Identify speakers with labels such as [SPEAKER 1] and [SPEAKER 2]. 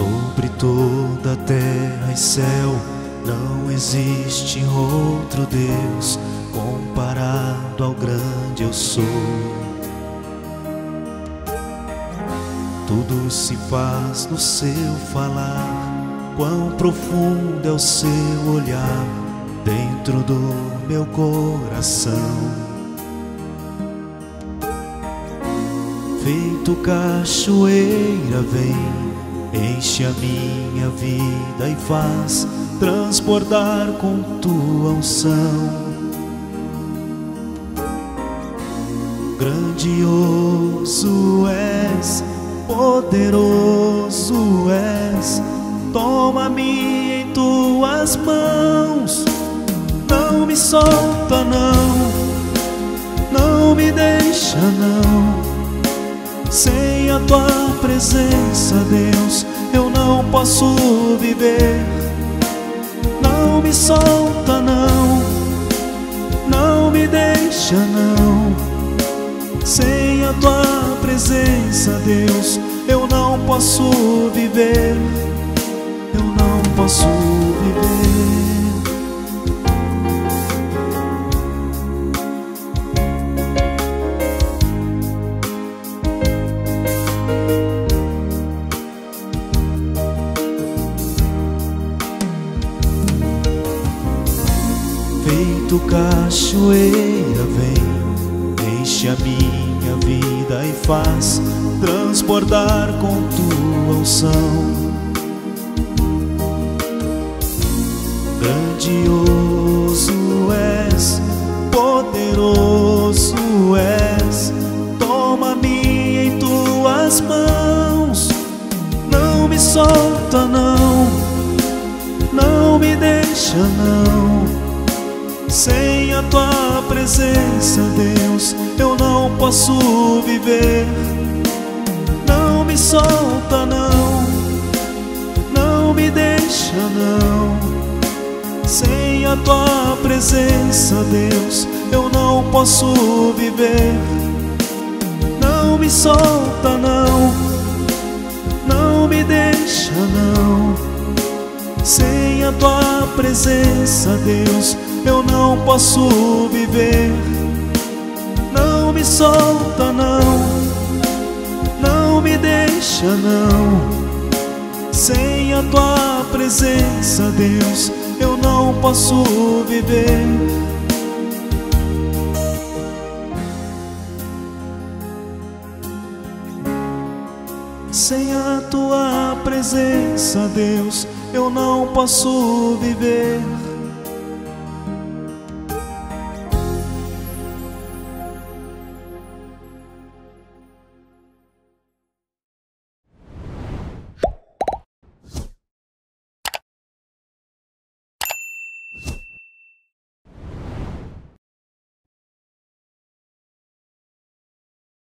[SPEAKER 1] Sobre toda terra e céu não existe outro Deus comparado ao grande eu sou. Tudo se faz no seu falar, quão profundo é o seu olhar dentro do meu coração. Feito cachoeira vem Enche a minha vida e faz transbordar com tua unção. Grandioso és, poderoso és, toma-me em tuas mãos. Não me solta, não, não me deixa, não a tua presença, Deus, eu não posso viver. Não me solta, não, não me deixa, não. Sem a tua presença, Deus, eu não posso viver. Eu não posso viver. Feito cachoeira vem, enche a minha vida e faz transbordar com tua unção. Grandioso és, poderoso és, toma-me em tuas mãos, não me solta, não, não me deixa, não sem a tua presença, Deus, eu não posso viver. Não me solta, não, não me deixa, não. Sem a tua presença, Deus, eu não posso viver. Não me solta, não, não me deixa, não. Presença, Deus, eu não posso viver. Não me solta, não, não me deixa, não. Sem a tua presença, Deus, eu não posso viver. Sem a tua presença, Deus, eu não posso viver.